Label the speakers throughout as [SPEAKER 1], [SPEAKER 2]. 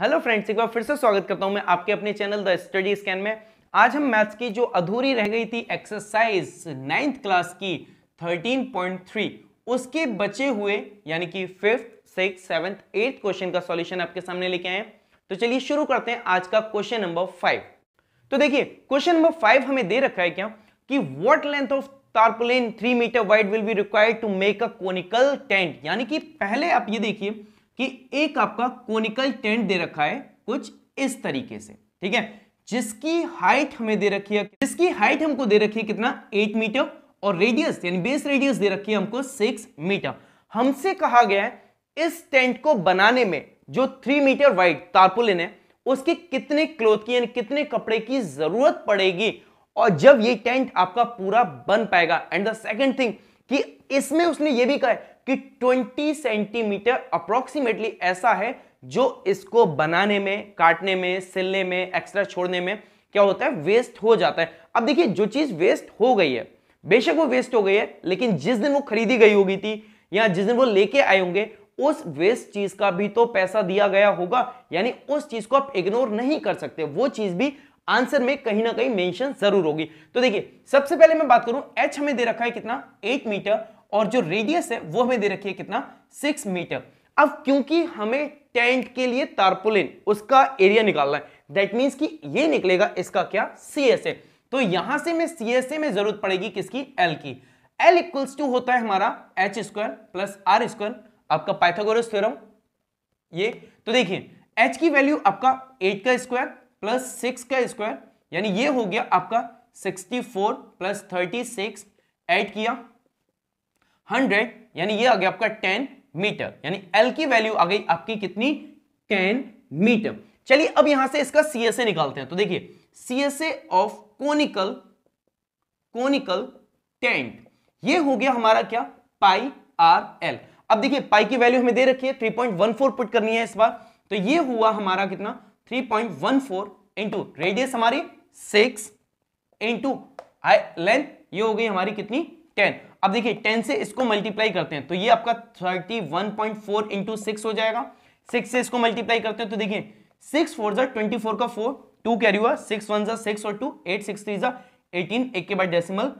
[SPEAKER 1] Hello friends एक बार फिर से स्वागत करता हूँ मैं आपके अपने चैनल द स्टडी स्कैन में। आज हम मैथ्स की जो अधूरी रह गई थी एक्सरसाइज नाइन्थ क्लास की 13.3 उसके बचे हुए, यानी कि fifth six seventh eighth question का सॉल्यूशन आपके सामने लेके आए तो चलिए शुरू करते हैं आज का क्वेश्चन नंबर फाइव तो देखिए क्वेश्चन नंबर फाइव हमें दे रखा है क्या? कि what length of tarpaulin three metre wide will be required to make a conical tent यानी कि पहले आप ये देखिए कि एक आपका कोनिकल टेंट दे रखा है कुछ इस तरीके से, ठीक है? जिसकी हाइट हमें दे रखी है, जिसकी हाइट हमको दे रखी है कितना? एट मीटर और रेडियस यानी बेस रेडियस दे रखी है हमको सिक्स मीटर हमसे कहा गया है, इस टेंट को बनाने में जो थ्री मीटर वाइड तारपुलिन है, उसके कितने क्लोथ की, यानी कितने कपड़े की ज़रूरत पड़ेगी? और जब ये टेंट आपका पूरा बन पाएगा एंड द सेकेंड थिंग कि इसमें उसने ये भी कहा है कि 20 सेंटीमीटर अप्रोक्सीमेटली ऐसा है जो इसको बनाने में, काटने में, सिलने में, एक्स्ट्रा छोड़ने में क्या होता है? वेस्ट हो जाता है। अब देखिए, जो चीज़ वेस्ट हो गई है, बेशक वो वेस्ट हो गई है, लेकिन जिस दिन वो खरीदी गई होगी थी या जिस दिन वो लेके आए होंगे, उस वेस्ट चीज़ का भी तो पैसा दिया गया होगा। यानी उस चीज़ को आप इग्नोर नहीं कर सकते। वो चीज़ भी आंसर में कहीं ना कहीं मेंशन ज़रूर होगी। तो देखिए, सबसे पहले मैं बात करूँ एच हमें दे रखा है कितना? एट मीटर और जो रेडियस है, वो हमें दे रखी है कितना? सिक्स मीटर अब क्योंकि हमें टेंट के लिए तारपुलिन उसका एरिया निकालना है दैट मीन्स कि ये निकलेगा इसका क्या? सी एस ए तो यहाँ से मैं सी एस ए में ज़रूरत पड़ेगी किसकी? एल की. एल इक्वल्स टू होता है हमारा H square plus R square आपका पाइथागोरस थ्योरम ये. तो देखिए एच की वैल्यू आपका एट का स्क्वायर प्लस सिक्स का स्क्वायर यानी ये हो गया आपका sixty four plus thirty six add किया. हंड्रेड, यानी ये आ गया आपका टेन मीटर, यानी एल की वैल्यू आ गई आपकी कितनी? Ten metre. चलिए अब यहाँ से इसका सी एस ए निकालते हैं। तो देखिए C S of conical conical tent ये हो गया हमारा क्या? पाई आर एल अब देखिए पाई की वैल्यू हमें दे रखी है 3.14 पुट करनी है इस बार। तो ये हुआ हमारा कितना? 3.14 इंटू रेडियस हमारी 6 इंटू लेंथ ये हो गई हमारी कितनी? 10 अब देखिए 10 से इसको मल्टीप्लाई करते हैं तो ये आपका 31.4 वन फोर इंटू सिक्स हो जाएगा। सिक्स से इसको मल्टीप्लाई करते हैं तो देखिए सिक्स फोर जा ट्वेंटी फोर का फोर टू कैरी हुआ सिक्स वन जा सिक्स और टू एट सिक्स थ्री जा एटीन एक के बाद डेसिमल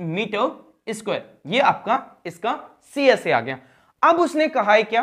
[SPEAKER 1] मीटर स्क्वायर ये आपका इसका सी एस ए आ गया। अब उसने कहा है क्या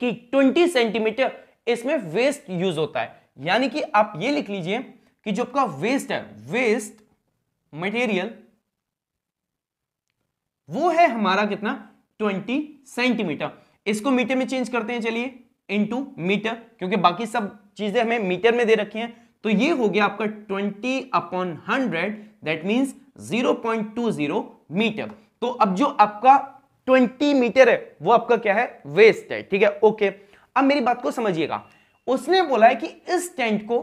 [SPEAKER 1] कि 20 सेंटीमीटर इसमें वेस्ट यूज़ होता है। यानी कि आप ये लिख लीजिए कि जो आपका वेस्ट है वेस्ट मटेरियल वो है हमारा कितना? 20 सेंटीमीटर। इसको मीटर में चेंज करते हैं, चलिए इनटू मीटर, क्योंकि बाकी सब चीज़ें हमें मीटर में दे रखी हैं। तो ये हो गया आपका 20 upon hundred that means 0.20 metre. तो अब जो आपका 20 मीटर है, वो आपका क्या है? वेस्ट है, ठीक है? ओके अब मेरी बात को समझिएगा। उसने बोला है कि इस टेंट को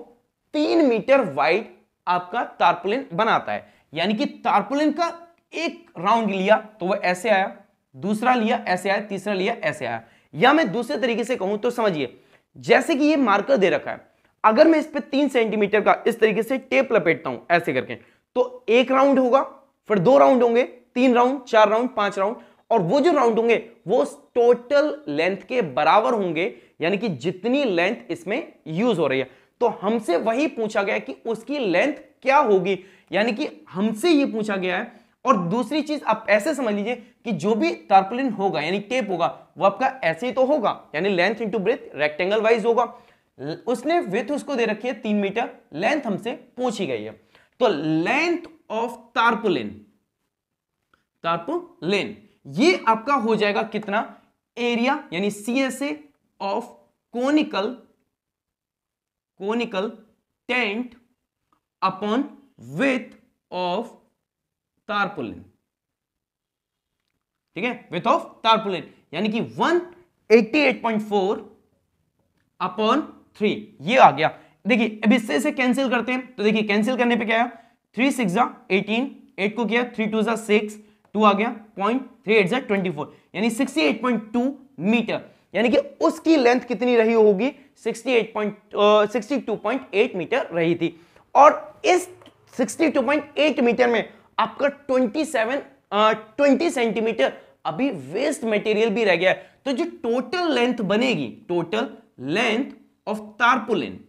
[SPEAKER 1] तीन मीटर वाइड आपका तारपुलिन बनाता है। यानी कि तारपुलिन का एक राउंड लिया तो वो ऐसे आया, दूसरा लिया, ऐसे आया, तीसरा लिया, ऐसे आया। या मैं दूसरे तरीके से कहूँ तो समझिए, जैसे कि ये मार्कर दे रखा है, अगर मैं इस पे तीन सेंटीमीटर का इस तरीके से टेप लपेटता हूँ, ऐसे करके तो एक राउंड होगा, फिर दो राउंड होंगे, तीन राउंड चार राउंड पाँच राउंड और वो जो राउंड होंगे, वो टोटल लेंथ के बराबर होंगे, यानी कि जितनी लेंथ इसमें यूज़ हो रही है। तो हमसे वही पूछा गया कि उसकी लेंथ क्या होगी, यानी कि हमसे ये पूछा गया है और दूसरी चीज़ आप ऐसे समझ लीजिए कि जो भी टार्पलिन होगा, यानी टेप होगा, वो आपका ऐसे ही तो होगा, यानी length into breadth rectangle wise होगा। उसने विथ उसको दे रखी है तीन मीटर लेंथ हमसे पूछी गई है। तो लेंथ ऑफ़ तारपुलिन तारपुलिन ये आपका हो जाएगा कितना? एरिया यानी C S A of conical conical tent upon width of tarpaulin ठीक है? विथ ऑफ़ तारपुलिन यानी कि 188.4 अपॉन थ्री ये आ गया। देखिए, अब इससे इसे कैंसिल करते हैं। तो देखिए कैंसिल करने पे क्या आया? थ्री सिक्स जा एटीन एट को किया थ्री टू जा सिक्स टू आ गया पॉइंट थ्री एट जा ट्वेंटी फोर यानी sixty eight point two metre यानी कि उसकी लेंथ कितनी रही होगी? Sixty eight point sixty two point eight metre रही थी। और इस sixty two point eight metre में आपका 27 ट्वेंटी सेंटीमीटर अभी वेस्ट मटेरियल भी रह गया है। तो जो टोटल लेंथ बनेगी total length of tarpaulin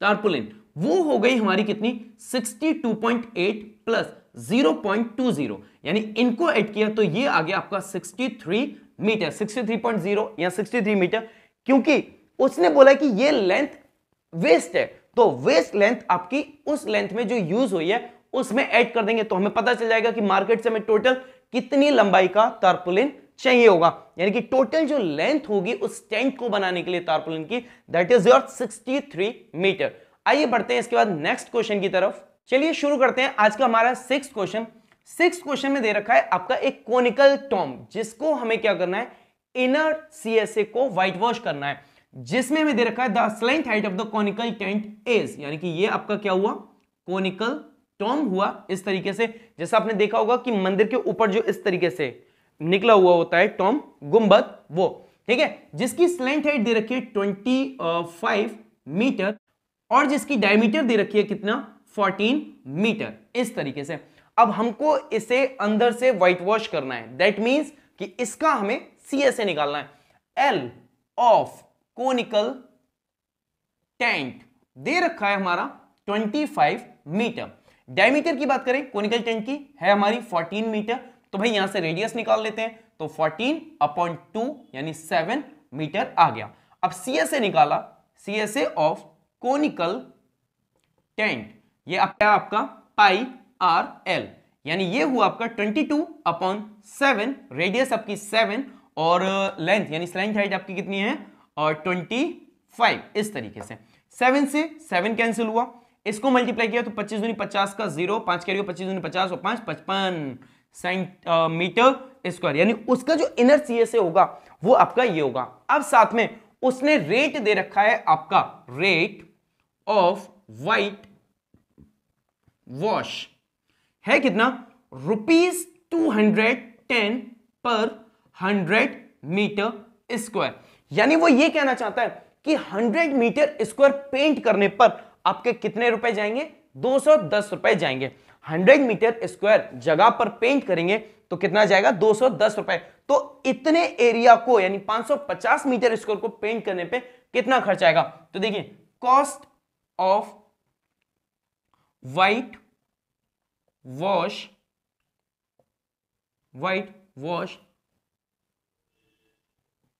[SPEAKER 1] tarpaulin वो हो गई हमारी कितनी? 62.8 प्लस 0.20 यानी इनको ऐड किया तो ये आ गया आपका 63 मीटर 63.0 या 63 मीटर क्योंकि उसने बोला कि ये लेंथ वेस्ट है। तो वेस्ट लेंथ आपकी उस लेंथ में जो यूज़ हुई है उसमें ऐड कर देंगे तो हमें पता चल जाएगा कि मार्केट से हमें टोटल कितनी लंबाई का तारपुलिन चाहिए होगा। यानी कि टोटल जो लेंथ होगी उस टेंट को बनाने के लिए तारपुलिन की दैट इज़ योर 63 मीटर आइए बढ़ते हैं इसके बाद नेक्स्ट क्वेश्चन की तरफ़। चलिए शुरू करते हैं। आज का हमारा सिक्स क्वेश्चन सिक्स क्वेश्चन में दे रखा है आपका एक कोनिकल टॉम जिसको हमें क्या करना है? इनर सीएसए को व्हाइट वॉश करना है। जिसमें हमें दे रखा है the slant height of the conical tent is यानी कि ये आपका क्या हुआ? कोनिकल टॉम हुआ इस तरीके से, जैसा आपने देखा होगा कि मंदिर के ऊपर जो इस तरीके से निकला हुआ होता है, टॉम, गुंबद, वो, ठीक है? जिसकी स्लेंथ हाइट दे रखी है ट्वेंटी फाइव मीटर, और जिसकी डायमीटर दे रखी है कितना? फोर्टीन मीटर, इस तरीके से। अब हमको इसे अंदर से व्हाइट वॉश करना है। दैट मीन्स कि इसका हमें सी एस ए निकालना है। एल ऑफ़ कोनिकल टेंट दे रखा है हमारा 25 मीटर। डायमीटर की बात करें, कोनिकल टेंट की है हमारी 14 मीटर तो भाई यहाँ से रेडियस निकाल लेते हैं तो 14 अपॉइंट टू यानी 7 मीटर आ गया। अब सी एस ए निकाला C S A of conical tent ये आपका आपका? पाई आर एल यानी ये हुआ आपका 22 टू अपॉन सेवन रेडियस आपकी 7 और लेंथ यानी स्लेंथ हाइट आपकी कितनी है? और 25 इस तरीके से। 7 से 7 कैंसिल हुआ इसको मल्टीप्लाई किया तो 25 दूनी 50 का ज़ीरो पाँच कैरियो पच्चीस दूनी पचास, और पाँच, पचपन मीटर स्क्वायर यानी उसका जो इनर सी से होगा, वो आपका ये होगा। अब साथ में उसने रेट दे रखा है आपका रेट ऑफ़ वाइट वॉश है कितना? Rupees two hundred ten per hundred metre square यानी वो ये कहना चाहता है कि हंड्रेड मीटर स्क्वायर पेंट करने पर आपके कितने रुपए जाएँगे? दो सौ दस रुपए जाएँगे। 100 मीटर स्क्वायर जगह पर पेंट करेंगे तो कितना जाएगा? दो सौ दस रुपए। तो इतने एरिया को, यानी 550 मीटर स्क्वायर को पेंट करने पे कितना खर्च आएगा? तो देखिए cost of white wash white wash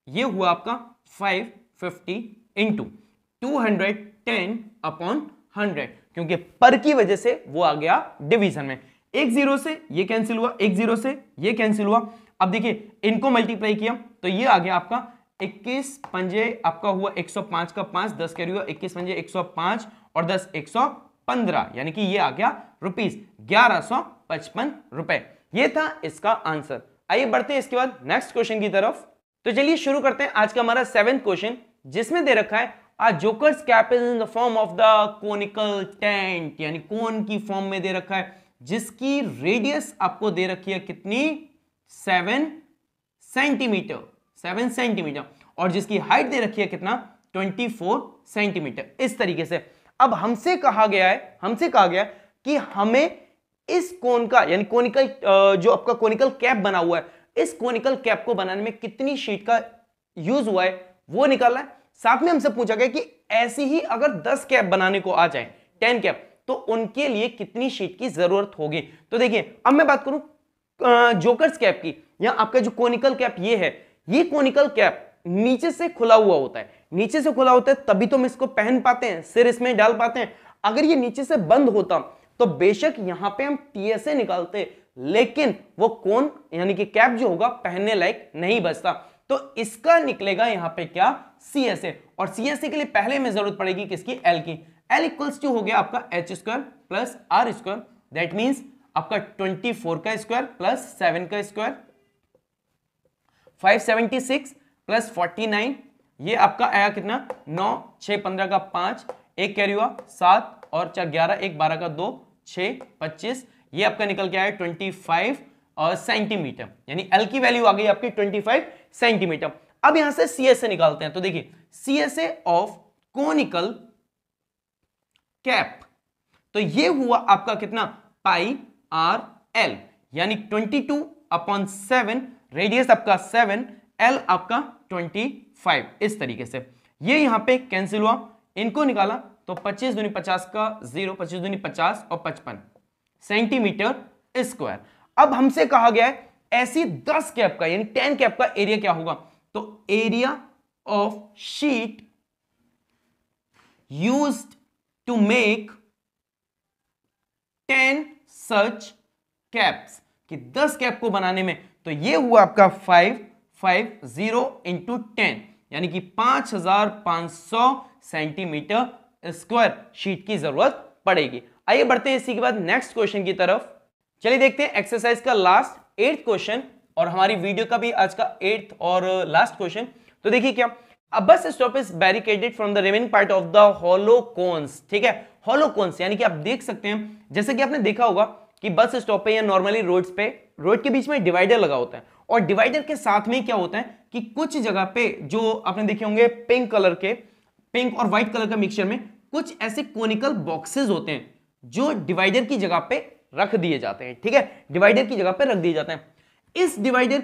[SPEAKER 1] ये हुआ आपका 550 fifty into two hundred ten upon hundred क्योंकि पर की वजह से वो आ गया डिवीज़न में। एक ज़ीरो से ये कैंसिल हुआ, एक ज़ीरो से ये कैंसिल हुआ। अब देखिए, इनको मल्टीप्लाई किया तो ये आ गया आपका 21 पंजे आपका हुआ 105 का 5 10 कैरी हुआ 21 पंजे 105 और 10 115 यानी कि ये आ गया रुपीस ग्यारह रुपए। ये था इसका आंसर आइए बढ़ते हैं इसके बाद नेक्स्ट क्वेश्चन की तरफ़। तो चलिए शुरू करते हैं आज का हमारा सेवेंथ क्वेश्चन जिसमें दे रखा है joker's cap is in the form of the conical tent यानी कोन की फॉर्म में दे रखा है, जिसकी रेडियस आपको दे रखी है कितनी? सेवन सेंटीमीटर सेवन सेंटीमीटर और जिसकी हाइट दे रखी है कितना? ट्वेंटी फोर सेंटीमीटर इस तरीके से। अब हमसे कहा गया है, हमसे कहा गया कि हमें इस कोन का, यानी कोनिकल जो आपका कोनिकल कैप बना हुआ है, इस कोनिकल कैप को बनाने में कितनी शीट का यूज़ हुआ है, वो निकालना है। साथ में हमसे पूछा गया कि ऐसी ही अगर 10 कैप बनाने को आ जाए 10 कैप तो उनके लिए कितनी शीट की ज़रूरत होगी? तो देखिए, अब मैं बात करूँ जोकर्स कैप की, या आपका जो कोनिकल कैप ये है, ये कोनिकल कैप नीचे से खुला हुआ होता है। नीचे से खुला होता है, तभी तो हम इसको पहन पाते हैं, सिर इसमें डाल पाते हैं। अगर ये नीचे से बंद होता तो बेशक यहाँ पे हम टीएसए निकालते, लेकिन वो कौन, यानी कि कैप जो होगा, पहनने लायक नहीं बचता। तो इसका निकलेगा यहाँ पे क्या? सी एस ए और सी एस ए के लिए पहले में ज़रूरत पड़ेगी किसकी? एल की। एल इक्वल्स टू हो गया आपका H square plus R square that means आपका 24 का स्क्वायर प्लस 7 का स्क्वायर 576 प्लस 49 ये आपका आया कितना? 9 6 15 का 5 एक कैरी हुआ? सात और चार, ग्यारह, एक, बारह का दो छ पच्चीस. ये आपका निकल के आया 25 और सेंटीमीटर यानी एल की वैल्यू आ गई आपकी 25 सेंटीमीटर अब यहाँ से सी एस ए निकालते हैं। तो देखिए C S A of conical cap तो ये हुआ आपका कितना? पाई आर एल यानी 22 टू अपॉन सेवन रेडियस आपका सेवन एल आपका 25 इस तरीके से। ये यहाँ पे कैंसिल हुआ, इनको निकाला तो 25 दूनी 50 का ज़ीरो पच्चीस दूनी 50 और 55 सेंटीमीटर स्क्वायर अब हमसे कहा गया है, ऐसी 10 कैप का, यानी 10 कैप का एरिया क्या होगा? तो area of sheet used to make 10 such caps कि 10 कैप को बनाने में तो ये हुआ आपका 5 5 0 इंटू टेन यानी कि 5500 सेंटीमीटर स्क्वायर शीट की ज़रूरत पड़ेगी। आइए बढ़ते हैं इसी के बाद नेक्स्ट क्वेश्चन की तरफ़। चलिए देखते हैं एक्सरसाइज का लास्ट एट्थ क्वेश्चन और हमारी वीडियो का भी आज का एट्थ और लास्ट क्वेश्चन तो देखिए क्या A bus stop is barricaded from the remaining part of the. ठीक है? Hollow यानी कि आप देख सकते हैं, जैसे कि आपने देखा होगा कि बस स्टॉप पे या नॉर्मली रोड्स पे रोड के बीच में डिवाइडर लगा होता है। और डिवाइडर के साथ में क्या होता है कि कुछ जगह पे जो आपने देखे होंगे पिंक कलर के पिंक और व्हाइट कलर का मिक्सचर में कुछ ऐसे कोनिकल बॉक्सेस होते हैं, जो डिवाइडर की जगह पे रख दिए जाते हैं, ठीक है? डिवाइडर की जगह पे रख दिए जाते हैं। इस डिवाइडर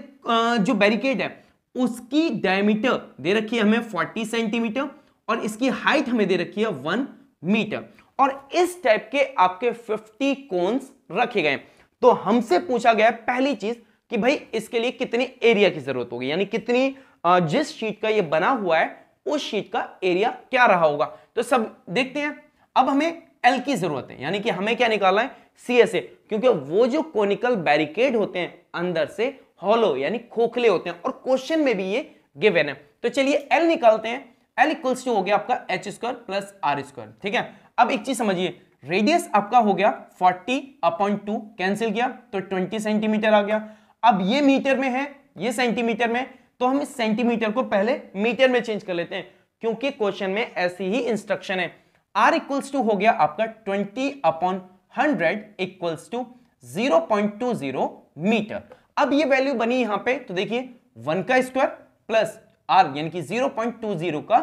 [SPEAKER 1] जो बैरिकेड है, उसकी डायमीटर दे रखी है हमें 40 सेंटीमीटर और इसकी हाइट हमें दे रखी है 1 मीटर। और इस टाइप के आपके 50 कोन्स रखे गए तो हमसे पूछा गया पहली चीज़ कि भाई इसके लिए कितने एरिया की ज़रूरत होगी? यानी कितनी जिस शीट का ये बना हुआ है, उस शीट का एरिया क्या रहा होगा? तो सब देखते हैं। अब हमें एल की ज़रूरत है, यानी कि हमें क्या निकालना है? सी एस ए क्योंकि वो जो कोनिकल बैरिकेड होते हैं, अंदर से हॉलो यानी खोखले होते हैं, और क्वेश्चन में भी ये गिवन है। तो चलिए एल निकालते हैं। एल इक्वल्स टू हो गया आपका H square plus R square ठीक है? अब एक चीज़ समझिए। रेडियस आपका हो गया 40 अपॉन टू कैंसिल किया तो 20 सेंटीमीटर आ गया। अब ये मीटर में है, ये सेंटीमीटर में तो हम इस सेंटीमीटर को पहले मीटर में चेंज कर लेते हैं, क्योंकि क्वेश्चन में ऐसी ही इंस्ट्रक्शन है। आर इक्वल्स टू हो गया आपका 20 upon hundred equals to 0.20 metre अब ये वैल्यू बनी यहाँ पे तो देखिए वन का स्क्वायर प्लस आर यानी कि 0.20 का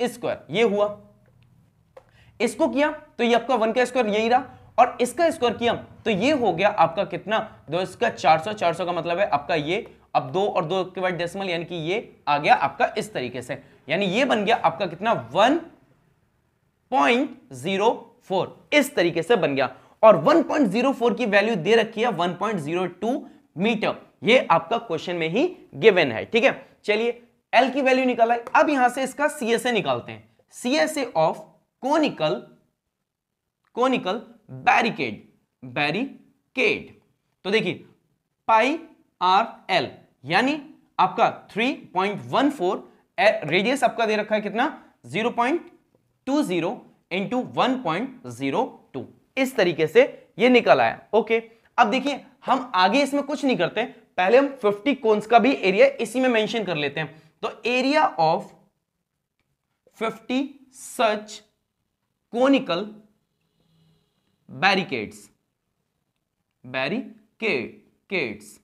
[SPEAKER 1] स्क्वायर ये हुआ। इसको किया तो ये आपका वन का स्क्वायर यही रहा, और इसका स्क्वायर किया तो ये हो गया आपका कितना? दो, इसका 400 400 का मतलब है आपका ये, अब दो और दो के बाद डेसिमल यानी कि ये आ गया आपका इस तरीके से। यानी ये बन गया आपका कितना? 1.04 इस तरीके से बन गया। और 1.04 की वैल्यू दे रखी है 1.02 मीटर ये आपका क्वेश्चन में ही गिवन है, ठीक है? चलिए एल की वैल्यू निकाला अब यहाँ से इसका सीएसए निकालते हैं। CSA of conical conical barricade barricade तो देखिए पाई आर एल यानी आपका 3.14 रेडियस आपका दे रखा है कितना? 0.20 point two zero into one point zero two इस तरीके से ये निकल आया। ओके अब देखिए, हम आगे इसमें कुछ नहीं करते। पहले हम 50 कोन्स का भी एरिया इसी में मेंशन कर लेते हैं। तो area of 50 such conical barricades barricades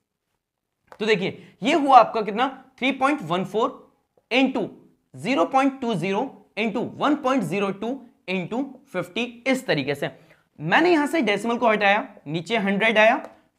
[SPEAKER 1] तो देखिए, ये हुआ आपका कितना? 3.14 point one four into zero point two zero into one point zero two into fifty इस तरीके से। मैंने यहाँ से डेसिमल को हटाया, नीचे हंड्रेड आया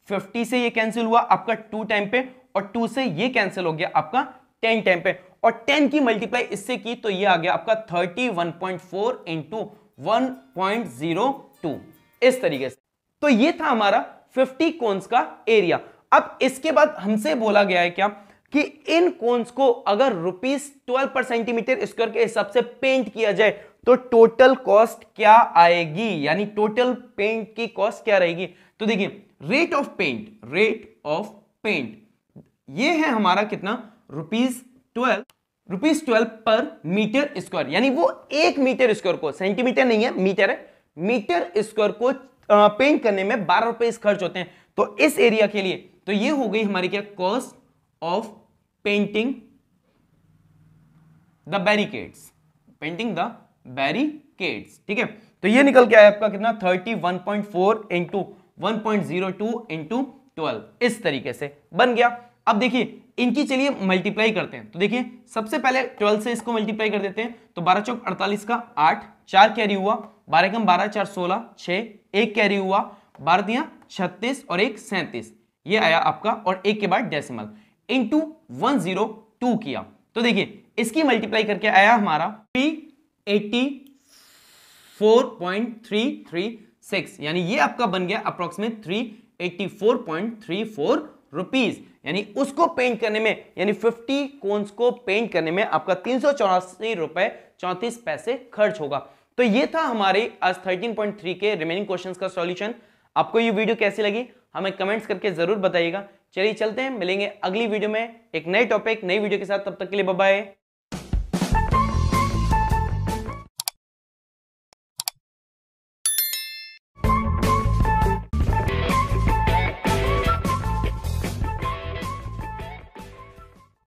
[SPEAKER 1] फिफ्टी से ये कैंसिल हुआ आपका टू टाइम पे, और टू से ये कैंसिल हो गया आपका टेन टाइम पे। और टेन की मल्टीप्लाई इससे की तो ये आ गया आपका thirty one point four into one point zero two इस तरीके से। तो ये था हमारा फिफ्टी कोन्स का एरिया अब इसके बाद हमसे बोला गया है क्या? कि इन कोन्स को अगर rupees twelve per centimetre square के हिसाब से पेंट किया जाए तो टोटल कॉस्ट क्या आएगी? यानी टोटल पेंट की कॉस्ट क्या रहेगी? तो देखिए rate of paint rate of paint ये है हमारा कितना? Rupees twelve rupees twelve per metre square यानी वो एक मीटर स्क्वायर को सेंटीमीटर नहीं है मीटर है मीटर स्क्वायर को पेंट करने में बारह रुपए खर्च होते हैं। तो इस एरिया के लिए तो ये हो गई हमारी क्या? Cost of painting the barricades painting the barricades ठीक है? तो ये निकल के आया आपका कितना? 31.4 one point four into one point zero two into twelve इस तरीके से बन गया। अब देखिए, इनकी चलिए मल्टीप्लाई करते हैं। तो देखिए, सबसे पहले ट्वेल्व से इसको मल्टीप्लाई कर देते हैं। तो बारह चौक अड़तालीस का आठ, चार कैरी हुआ। बारह कम बारह, चार सोलह, छह, एक कैरी हुआ। बारह दिया छत्तीस और एक सैंतीस। ये आया आपका और एक के बाद decimal into one zero two किया। तो देखिए, इसकी मल्टीप्लाई करके आया हमारा three eighty four point three three six यानी ये आपका बन गया approximate three eighty four point three four rupees यानी उसको पेंट करने में, यानी 50 कोन्स को पेंट करने में आपका तीन सौ चौरासी रुपए चौंतीस पैसे खर्च होगा। तो ये था हमारे आज 13.3 के रिमेनिंग क्वेश्चंस का सॉल्यूशन आपको ये वीडियो कैसी लगी? हमें कमेंट्स करके ज़रूर बताइएगा। चलिए चलते हैं, मिलेंगे अगली वीडियो में। एक नए टॉपिक नई वीडियो के साथ, तब तक के लिए बाय